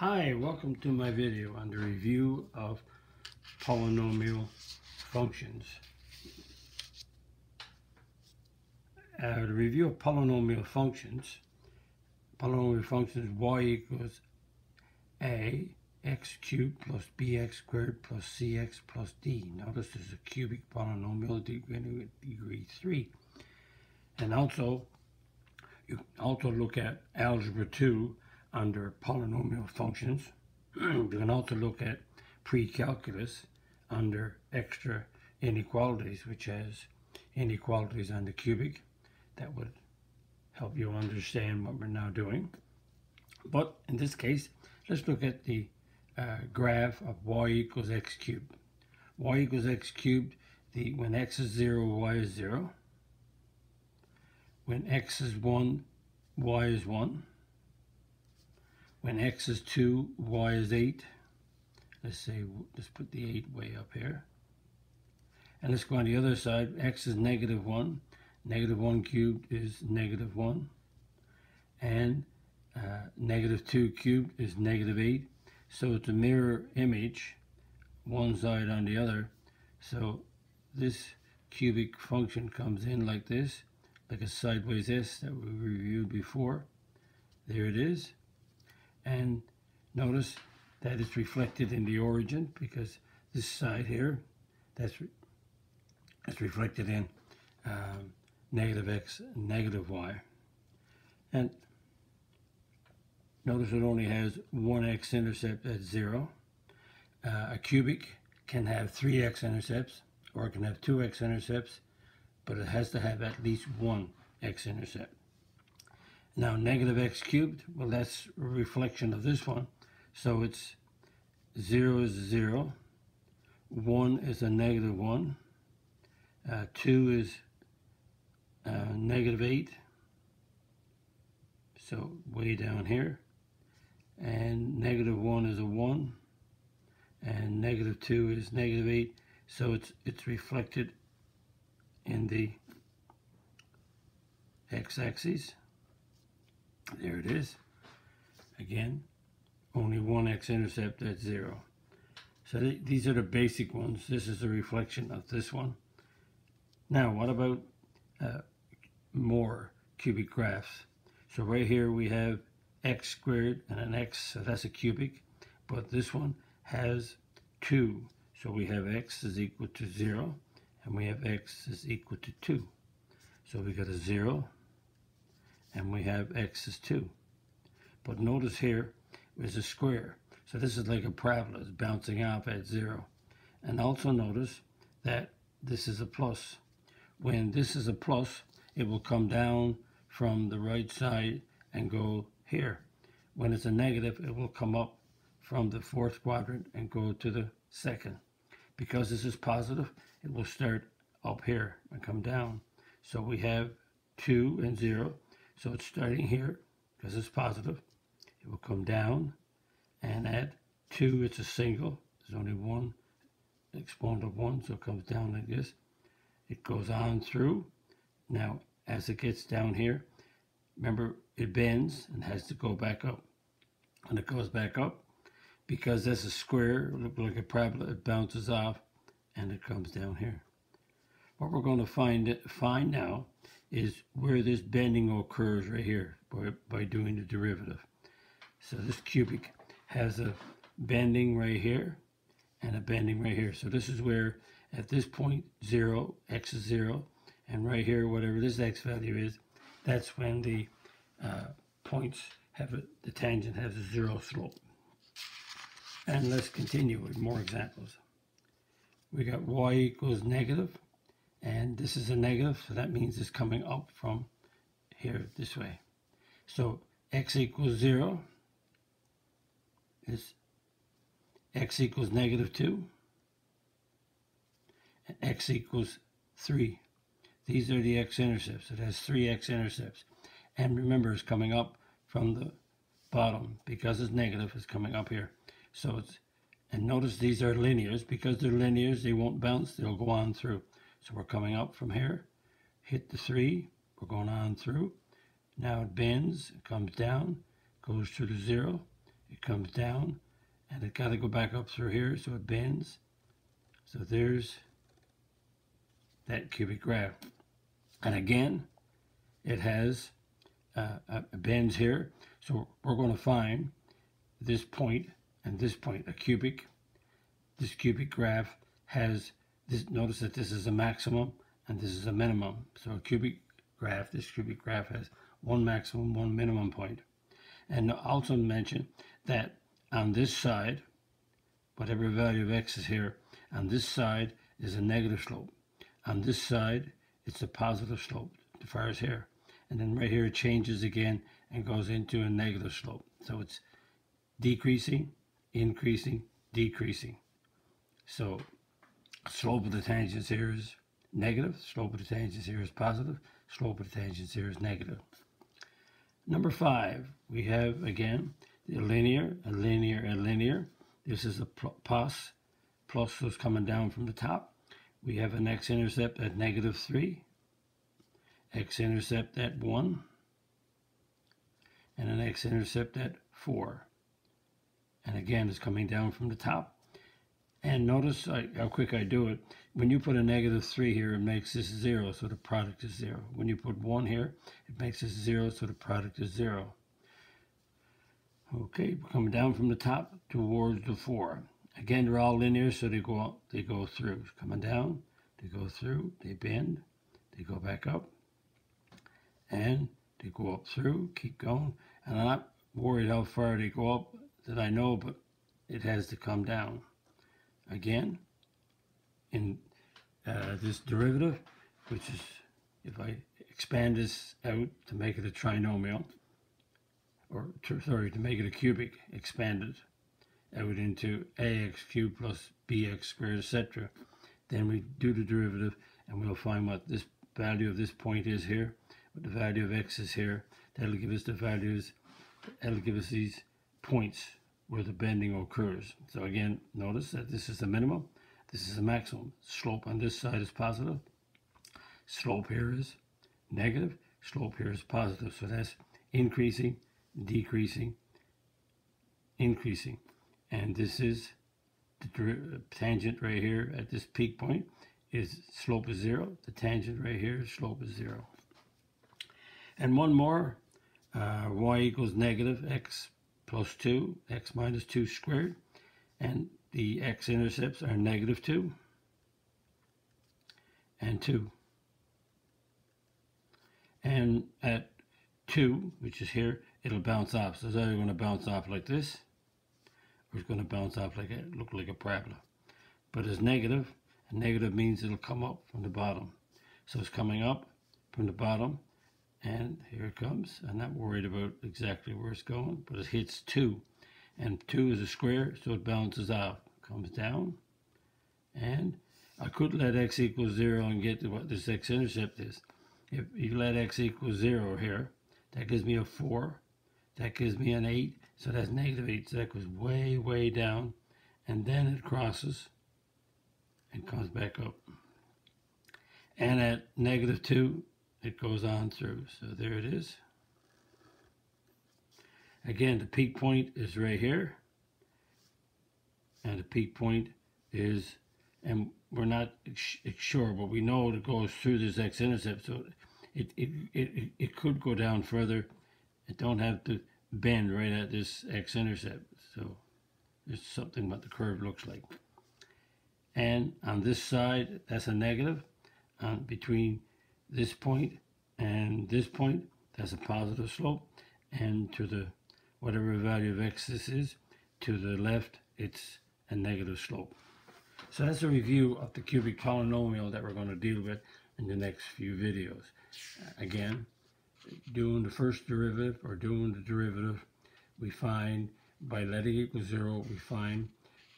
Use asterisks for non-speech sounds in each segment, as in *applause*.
Hi, welcome to my video on the review of polynomial functions. Uh, the review of polynomial functions, polynomial functions y equals a x cubed plus bx squared plus cx plus d. Notice there's a cubic polynomial degree, degree 3. And also, you also look at algebra 2 under polynomial functions. *clears throat* you can also look at pre-calculus under extra inequalities, which has inequalities on the cubic. That would help you understand what we're now doing. But in this case, let's look at the uh, graph of y equals x cubed. y equals x cubed, the, when x is 0, y is 0. When x is 1, y is 1. When x is 2, y is 8. Let's say, let's put the 8 way up here. And let's go on the other side. x is negative 1. Negative 1 cubed is negative 1. And uh, negative 2 cubed is negative 8. So it's a mirror image, one side on the other. So this cubic function comes in like this, like a sideways S that we reviewed before. There it is and notice that it's reflected in the origin because this side here that's re that's reflected in um, negative x negative y. And notice it only has one x-intercept at zero. Uh, a cubic can have three x-intercepts or it can have two x-intercepts but it has to have at least one x-intercept now negative x cubed, well that's a reflection of this one. So it's 0 is 0, 1 is a negative 1, uh, 2 is uh, negative 8, so way down here, and negative 1 is a 1, and negative 2 is negative 8, so it's, it's reflected in the x-axis. There it is. Again, only one x-intercept at zero. So th these are the basic ones. This is a reflection of this one. Now, what about uh, more cubic graphs? So right here we have x squared and an x, so that's a cubic. But this one has 2. So we have x is equal to 0, and we have x is equal to 2. So we got a 0, and we have x is 2. But notice here is a square. So this is like a parabola, it's bouncing off at 0. And also notice that this is a plus. When this is a plus, it will come down from the right side and go here. When it's a negative, it will come up from the fourth quadrant and go to the second. Because this is positive, it will start up here and come down. So we have 2 and 0. So it's starting here because it's positive. It will come down and at 2 it's a single. There's only one exponent of 1 so it comes down like this. It goes on through. Now as it gets down here, remember it bends and has to go back up. And it goes back up because that's a square, look like a parabola, it bounces off and it comes down here. What we're going to find find now is where this bending occurs right here by, by doing the derivative. So this cubic has a bending right here and a bending right here. So this is where at this point 0, x is 0, and right here whatever this x value is, that's when the uh, points have a, the tangent has a zero slope. And let's continue with more examples. We got y equals negative and this is a negative so that means it's coming up from here this way. So x equals 0 is x equals negative 2 and x equals 3 these are the x-intercepts. It has three x-intercepts. And remember it's coming up from the bottom. Because it's negative it's coming up here. So it's and notice these are linears. Because they're linears they won't bounce. They'll go on through so we're coming up from here, hit the three, we're going on through. Now it bends, it comes down, goes to the zero, it comes down, and it got to go back up through here, so it bends. So there's that cubic graph. And again, it has uh, a bends here. So we're going to find this point and this point, a cubic. This cubic graph has this. Notice that this is a maximum and this is a minimum. So a cubic graph, this cubic graph has one maximum, one minimum point. And also mention that on this side, whatever value of x is here, on this side is a negative slope. On this side, it's a positive slope, the far as here. And then right here, it changes again and goes into a negative slope. So it's decreasing, increasing, decreasing. So slope of the tangents here is negative, slope of the tangents here is positive, slope of the tangents here is negative. Number five, we have again the linear, a linear, a linear. This is a plus, plus was coming down from the top. We have an x-intercept at negative 3, x-intercept at 1, and an x-intercept at 4. And again, it's coming down from the top. And notice I, how quick I do it. When you put a negative 3 here, it makes this 0, so the product is 0. When you put 1 here, it makes this 0, so the product is 0. Okay, we're coming down from the top towards the 4. Again, they're all linear, so they go they go through. Coming down, they go through, they bend, they go back up, and they go up through, keep going. And I'm not worried how far they go up that I know, but it has to come down again in uh, this derivative, which is, if I expand this out to make it a trinomial, or to, sorry, to make it a cubic, expanded out into ax cubed plus bx squared, etc. Then we do the derivative and we'll find what this value of this point is here, what the value of x is here. That'll give us the values, that'll give us these points where the bending occurs. So again, notice that this is the minimum, this is the maximum. Slope on this side is positive, slope here is negative, slope here is positive. So that's increasing, decreasing, increasing. And this is the tangent right here at this peak point is slope is zero. The tangent right here, slope is zero. And one more, uh, y equals negative x plus 2, x minus 2 squared, and the x-intercepts are negative 2 and 2. And at 2, which is here, it'll bounce off. So it's either going to bounce off like this, or it's going to bounce off like it look like a parabola. But it's negative, and negative means it'll come up from the bottom. So it's coming up from the bottom, and here it comes. I'm not worried about exactly where it's going, but it hits 2. And 2 is a square, so it bounces out. Comes down. And I could let x equal 0 and get to what this x-intercept is. If you let x equal 0 here, that gives me a 4. That gives me an 8. So that's negative 8. So that goes way, way down. And then it crosses and comes back up. And at negative 2, it goes on through. So there it is. Again, the peak point is right here. And the peak point is, and we're not sure, but we know it goes through this x-intercept. So it, it, it, it could go down further. It don't have to bend right at this x-intercept. So there's something what the curve looks like. And on this side, that's a negative. On between this point and this point, that's a positive slope. And to the whatever value of x this is, to the left, it's a negative slope. So that's a review of the cubic polynomial that we're going to deal with in the next few videos. Again, doing the first derivative or doing the derivative, we find by letting it equal zero, we find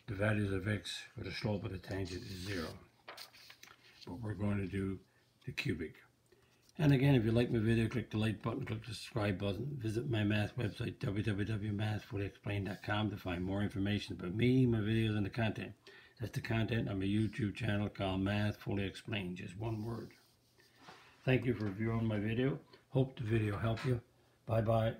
the values of x where the slope of the tangent is zero. But we're going to do the cubic. And again, if you like my video, click the like button, click the subscribe button. Visit my math website, www.mathfullyexplained.com to find more information about me, my videos, and the content. That's the content on my YouTube channel called Mathfullyexplained, just one word. Thank you for viewing my video. Hope the video helped you. Bye-bye.